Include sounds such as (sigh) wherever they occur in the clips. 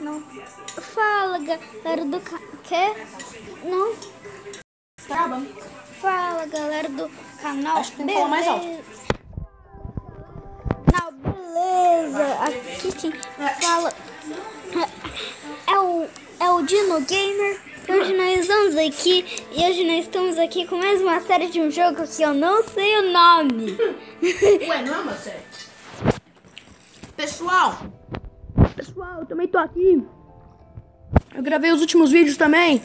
Não. Fala, galera do. Quê? Não. Fala, galera do canal. Acho que tem que falar mais alto. Não, beleza. Aqui quem fala é o, é o Dino Gamer. Hoje nós estamos aqui e hoje nós estamos aqui com mais uma série de um jogo que eu não sei o nome. Ué, não é uma série. Pessoal, pessoal, eu também tô aqui. Eu gravei os últimos vídeos também.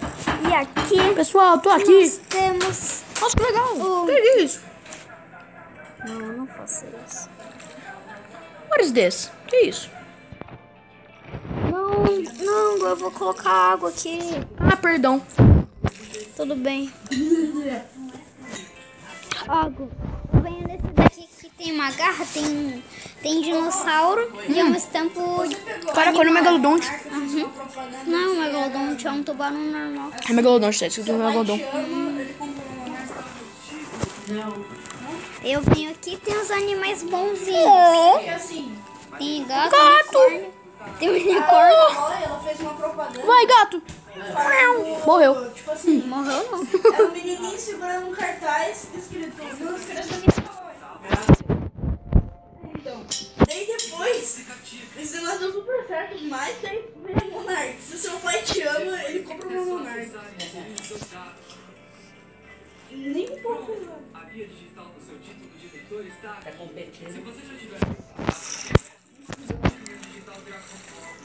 E aqui Pessoal, eu tô aqui. nós temos. Nossa, que legal. O- Que é isso? Não, eu não faço isso. What is this? Que é isso? Não, não, eu vou colocar água aqui. Ah, perdão. Tudo bem. (laughs) Água. Venho nesse daqui que tem uma garra, tem, tem dinossauro e é um estampo. Cara, quando é megalodonte. Uhum. Não, um megalodonte é um tubarão normal. É megalodonte, tá escrito megalodonte. Eu venho aqui tem os animais bonzinhos. Tem gato, Gato. unicórnio. Tem unicórnio. Fez uma propaganda. Vai, gato. Morreu. Tipo assim, Morreu não. é um menininho segurando um cartaz escrito certo demais, daí veio o Monark. Se seu pai te ama, ele compra uma Monark. Nem um pouco, não. A via digital do seu título de eleitor está aqui. Se você já tiver digital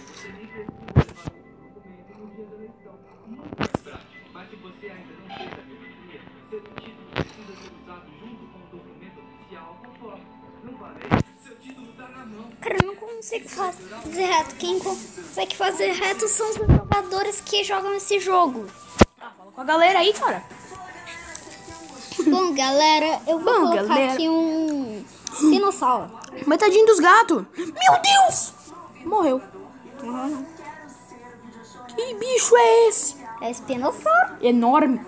você nem precisa levar o documento no dia da eleição. Muito mais prático. Mas se você ainda não fez a biometria, seu título precisa ser usado junto com o documento oficial com foto. Não falei? Cara, eu não consigo fazer reto. Quem consegue fazer reto são os jogadores que jogam esse jogo. Ah, fala com a galera aí, cara. Bom, galera, eu vou Bom, colocar galera. aqui um espinossauro. Mas tadinho dos gatos. Meu Deus. Morreu. Que bicho é esse? É espinossauro. Enorme.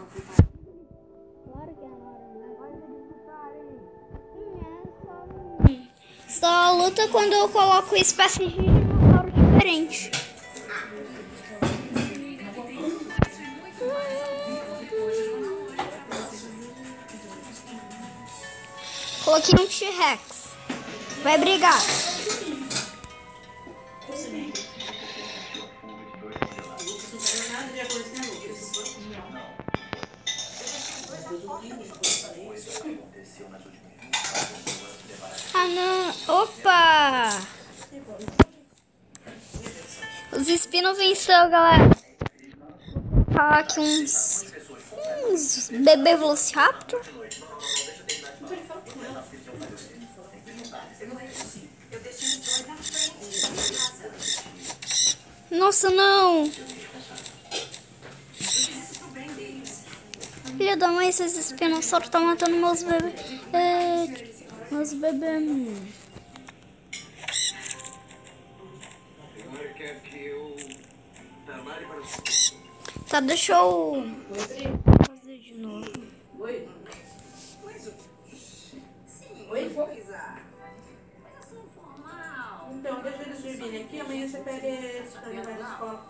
Só luta quando eu coloco espécie de dinossauro diferente. Coloquei um T-Rex. Vai brigar. Ah, não. Opa! Os espinos venceu, galera. Colocar aqui uns... Uns bebê Velociraptor. Nossa, não! Filha da mãe, esses espinossauros estão matando meus bebês. É, trabalhe para Tá, deixa eu fazer de novo. Oi? Oi? Então, deixa eles dormirem aqui, amanhã você pega eles pra levar na escola.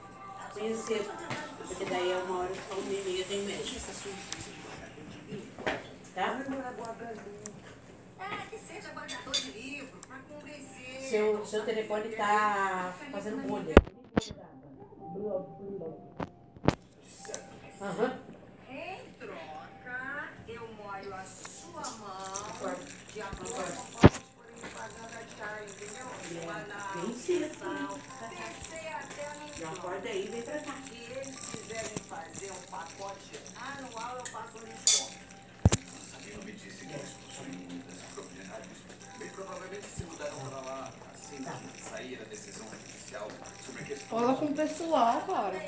Amanhã cedo. Porque daí é uma hora, uma e meia tem médico. Tá? Seu, seu telefone tá fazendo bolha. Aham. Em troca, eu molho a sua mão de amor Já acorda aí vem pra cá. Se eles quiserem fazer um pacote anual, eu pago no desconto. Sabino me disse que provavelmente se mudaram para lá assim que sair a decisão judicial sobre a questão. Fala com o pessoal, cara.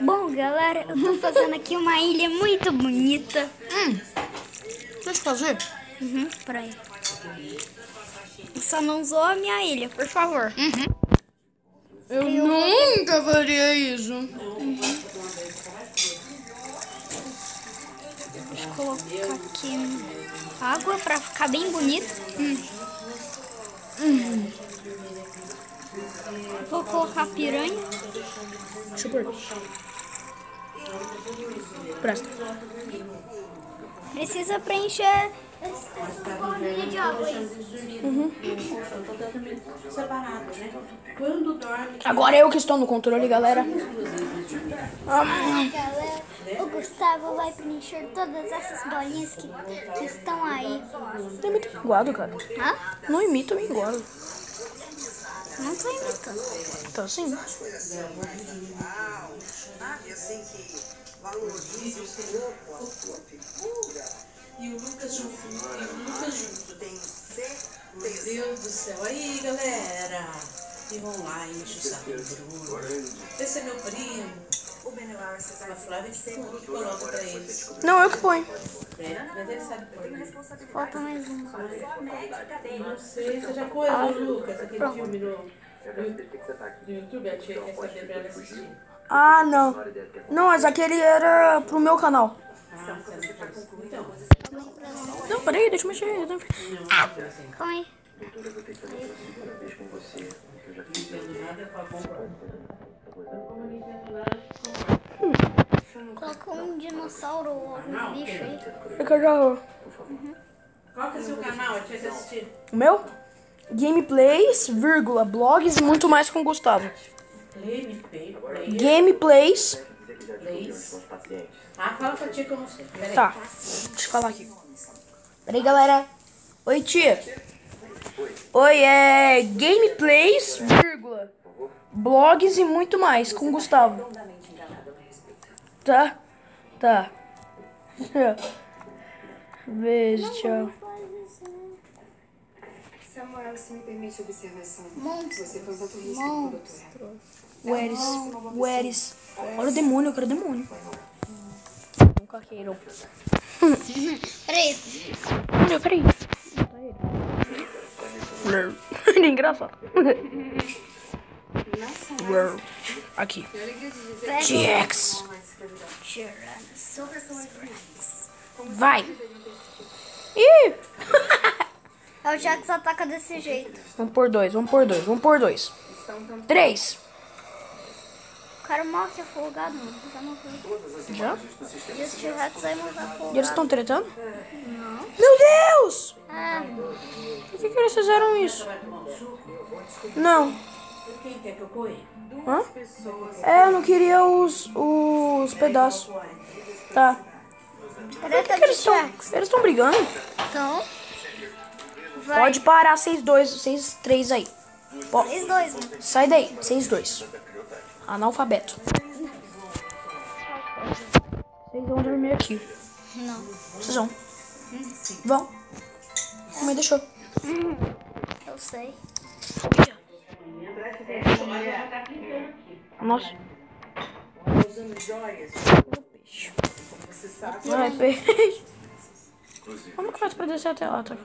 Bom, galera, eu tô fazendo aqui uma ilha muito bonita. Deixa eu fazer. Uhum, peraí. Só não zoa a minha ilha, por favor. Eu nunca faria isso. Deixa eu colocar aqui água pra ficar bem bonito. vou colocar piranha. Deixa eu pôr. Presta. Precisa preencher essa bolinha de água aí. Uhum. Né? Quando dorme, Agora eu que estou no controle, galera. Galera, o Gustavo vai preencher todas essas bolinhas que, que estão aí. Não imita minguado, cara. Hã? Não imita minguado. Não tô imitando. Tá assim. Sabe assim que valorize o seu corpo, a sua figura. e o Lucas junto, e o Lucas junto. Tenho Meu certeza. Deus do céu. Aí, galera. E vão lá, enche o saco do Bruno. Esse é meu primo. O Benelar, você A vai Flávia que coloca pra eles. Não, eu que ponho. É, mas ele sabe pôr. Falta mais um. Não sei, você já pôs, ô, Lucas, aquele filme no, no YouTube, a tia quer saber pra ela assistir. Ah, não. Não, mas aquele era pro meu canal. Ah. Então, Não, peraí, deixa eu mexer. eu tenho- Calma aí. não entendo nada com a bomba. Como não entendo nada, Colocou um dinossauro ou algum bicho aí. É que eu já... Qual que é o seu canal? Quer assistir. O meu? Gameplays, vírgula, blogs e muito mais com o Gustavo. Play, me play, play, Gameplays. plays. Ah, fala pra tia que eu não sei. Peraí. Tá, deixa eu falar aqui. Peraí, galera. Oi, tia. Oi, é gameplays, vírgula, blogs e muito mais com o Gustavo. Tá? Tá. (laughs) Beijo, tchau. Samuel, se me permite a observação. Monstro. Você foi um tanto com o doutor. Where's? Where's? Olha o demônio, eu quero demônio. Um caqueiro. Peraí. Olha, peraí. (laughs) Ele é engraçado. (laughs) Aqui. TX. Tyrannosaurus Rex. Vai. Ih. (laughs) É o Jax ataca desse jeito. Vamos por dois, vamos por dois, vamos por dois. Três. O cara morre afogado, mano. Já? E os T-Rex vai morrer E eles estão tretando? Não. Meu Deus! Ah, Por que, que eles fizeram isso? Não. Quem quer que eu ponha? Hã? É, eu não queria os, os pedaços. Tá. treta Por que eles estão eles estão brigando? Então, vai. Pode parar 6-2, 6-3 aí. Po- Vocês dois, mano. Sai daí, 6-2. Analfabeto. Vocês vão dormir aqui. Não. Vocês vão. Vão. Mãe deixou. Eu sei. Nossa. Usando joias. Você sabe Ai, peixe. Como que faz pra descer até lá, tá?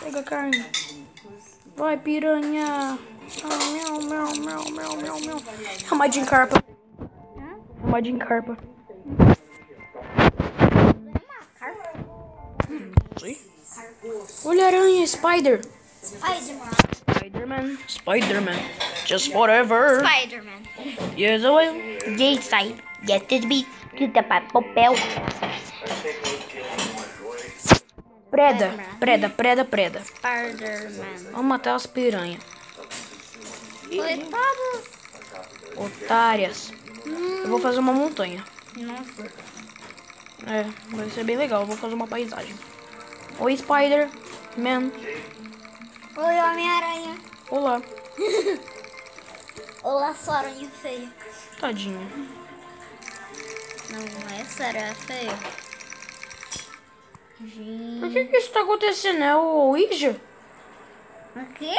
Pega a carne. Vai, piranha. Ah, Meu, meu, meu, meu, meu, meu. É uma de carpa. É uma de carpa. Olha a aranha, Spider. Spider-Man. Spider-Man, Spider-Man, just forever. Spider-Man. Yes, I will. Gente, sai. Get this beat. Quita papel. Preda, preda, preda, preda. Spider-Man. Vamos matar as piranhas. Coitados. Otárias. Eu vou fazer uma montanha. Nossa. É, vai ser bem legal. Eu vou fazer uma paisagem. Oi, Spider-Man. Oi, Homem-Aranha. Olá. (laughs) Olá, sua aranha feia. Tadinha. Não, não é sério, é feia. Por que, que isso tá acontecendo? É o Ouija? O quê?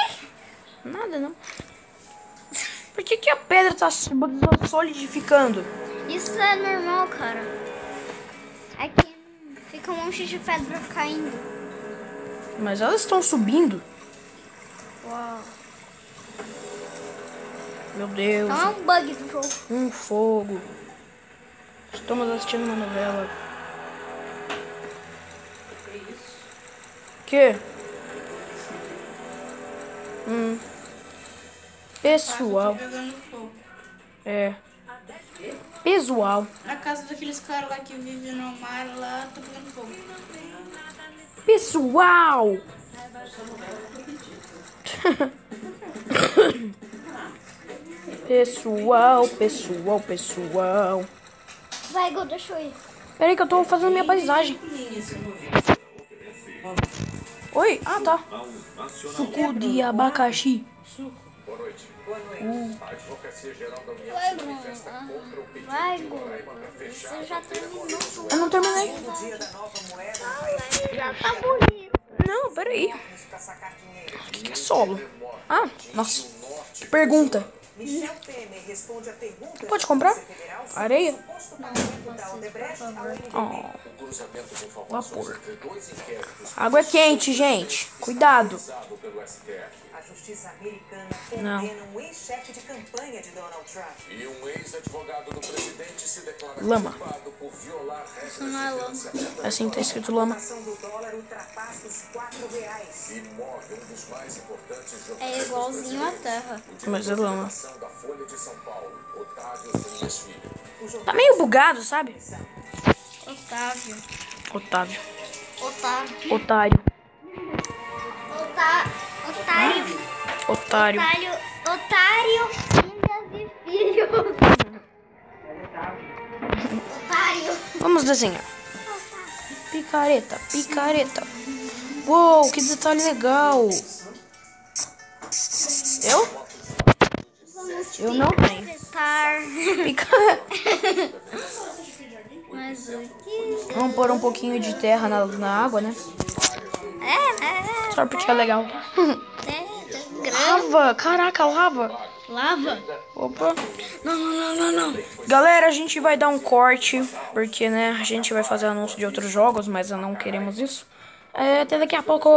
Nada, não. Por que, que a pedra tá solidificando? Isso é normal, cara. Aqui fica um monte de pedra caindo. Mas elas estão subindo. Uau. Meu Deus. É um bug do jogo. Um fogo. Estamos assistindo uma novela. Que? Hum. Pessoal. Fogo. É. Pessoal. Na casa daqueles caras lá que vivem no mar lá, tá pegando fogo. Pessoal. (coughs) pessoal, pessoal, pessoal. Vai, Gu, deixa eu ir. Peraí que eu tô fazendo minha paisagem. Oi? Ah, tá. Suco de abacaxi. Vai, Bruno. Ah, Vai, Gu. Você já terminou. Eu não terminei. Já tá bonito. Não, peraí. O que, que é solo? Ah, nossa. Que pergunta. Michel Temer responde a pergunta Pode comprar? Areia? Oh. Vapor. Água é quente, gente. Cuidado. A justiça americana Não. condena um ex-chefe de campanha de Donald Trump. E um ex-advogado do presidente se declara Lama. culpado regras Isso não é lama. Assim tá escrito lama. A ação do dólar ultrapassa os 4 reais. morre dos mais importantes É igualzinho a terra. Mas é lama. Tá meio bugado, sabe? Otávio. Otávio. Otávio. Otário. Otá... Otário. Otário. Otário. Otário. Vamos desenhar. Picareta, picareta. Uou, que detalhe legal. Eu? Eu não tenho. Vamos pôr um pouquinho de terra na, na água, né? É, é, Só porque é legal. é. Grama. Lava, caraca, lava. Lava. Opa. Não, não, não, não, não. Galera, a gente vai dar um corte, porque, né, a gente vai fazer anúncio de outros jogos, mas não queremos isso. É, até daqui a pouco.